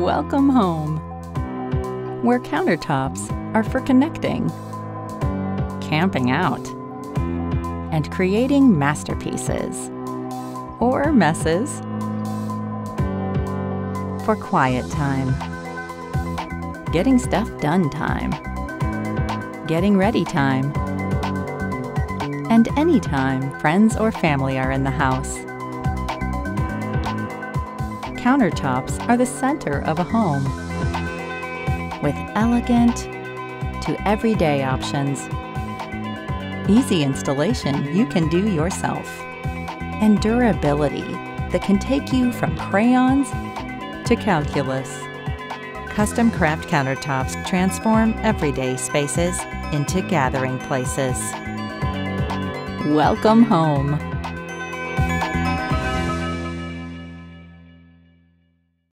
Welcome home, where countertops are for connecting, camping out, and creating masterpieces or messes for quiet time, getting stuff done time, getting ready time, and anytime friends or family are in the house. Countertops are the center of a home with elegant to everyday options. Easy installation you can do yourself. And durability that can take you from crayons to calculus. Custom craft countertops transform everyday spaces into gathering places. Welcome home.